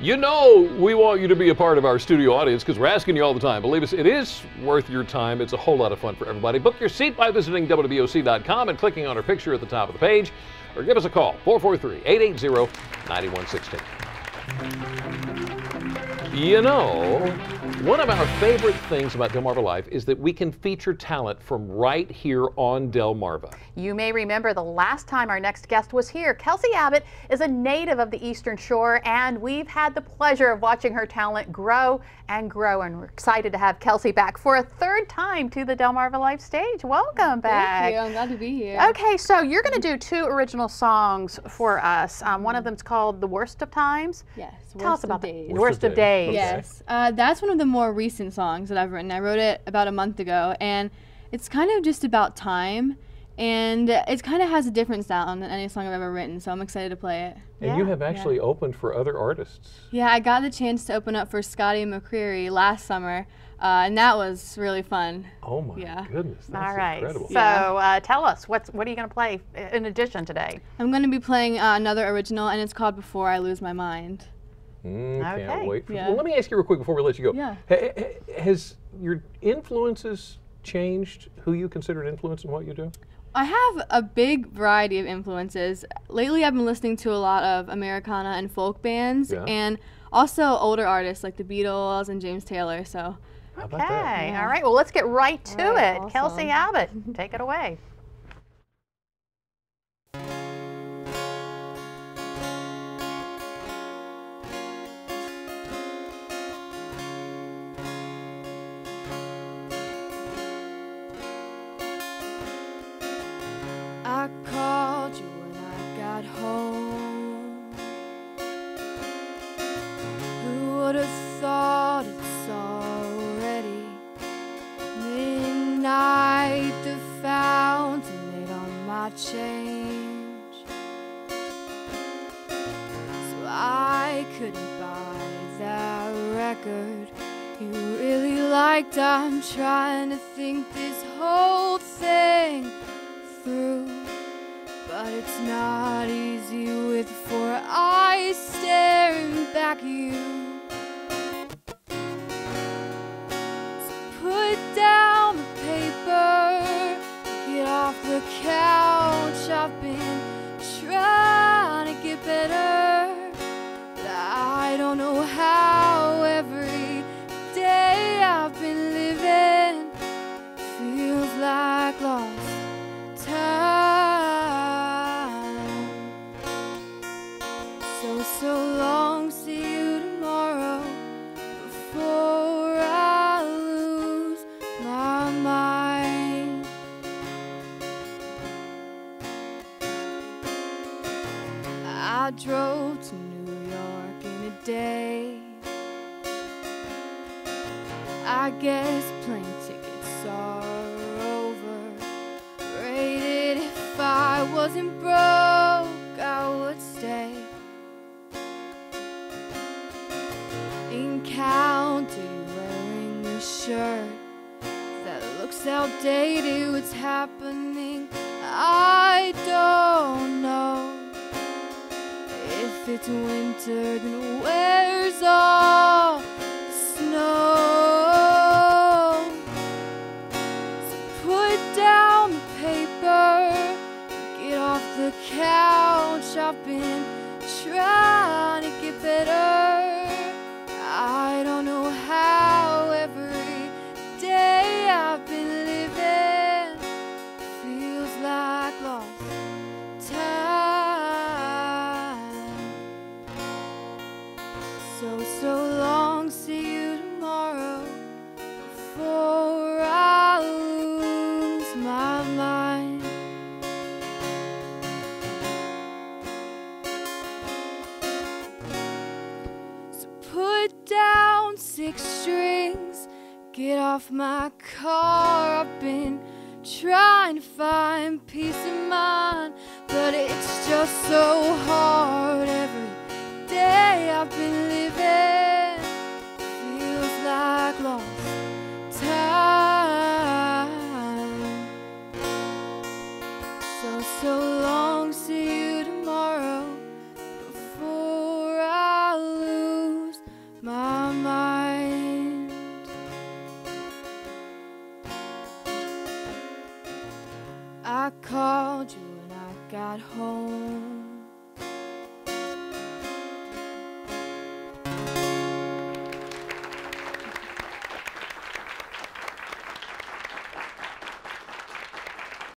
You know we want you to be a part of our studio audience because we're asking you all the time. Believe us, it is worth your time. It's a whole lot of fun for everybody. Book your seat by visiting WBOC.com and clicking on our picture at the top of the page, or give us a call 443-880-9116. You know, one of our favorite things about Delmarva Life is that we can feature talent from right here on Delmarva. You may remember the last time our next guest was here. Kelsey Abbott is a native of the Eastern Shore, and we've had the pleasure of watching her talent grow and grow. And we're excited to have Kelsey back for a third time to the Delmarva Life stage. Welcome back. Thank you. I'm glad to be here. Okay, so you're going to do two original songs for us. Um, one of them's called "The Worst of Times." Yes. Tell us Worst of about Days. the Worst of Days. Okay. Yes. Uh, that's one of the more recent songs that I've written. I wrote it about a month ago, and it's kind of just about time. And it kind of has a different sound than any song I've ever written, so I'm excited to play it. And you have actually opened for other artists. Yeah, I got the chance to open up for Scotty McCreery last summer, uh, and that was really fun. Oh my Yeah. goodness, that's All right. incredible. So uh, tell us what's what are you going to play in addition today? I'm going to be playing uh, another original, and it's called Before I Lose My Mind. Mm, Okay. Can't wait. For, Yeah. Well, let me ask you real quick before we let you go. Yeah. Ha- ha- has your influences changed? Who you consider an influence in what you do? I have a big variety of influences. Lately, I've been listening to a lot of Americana and folk bands, Yeah. and also older artists like the Beatles and James Taylor. So, Okay. about that? All right. Well, let's get right to All right, it. Kelsey. Abbott, take it away. Would have thought it's already midnight? The fountain made on my change, so I couldn't buy that record you really liked. I'm trying to think this whole thing through. But it's not easy with four eyes staring back at you. Like lost time. So, so long, see you tomorrow before I lose my mind. I drove to New York in a day. I guess plane tickets are wasn't broke, I would stay. Encounter you wearing a shirt that looks outdated. What's happening? I don't know. If it's winter, then where's all the snow? The couch. I've been trying to get better. I don't know how every day I've been living feels like lost time. So, so long, see you tomorrow before I lose my mind. Six strings, get off my car. I've been trying to find peace of mind, but it's just so hard every day I've been living feels like lost time. So, so long, see called you when I got home.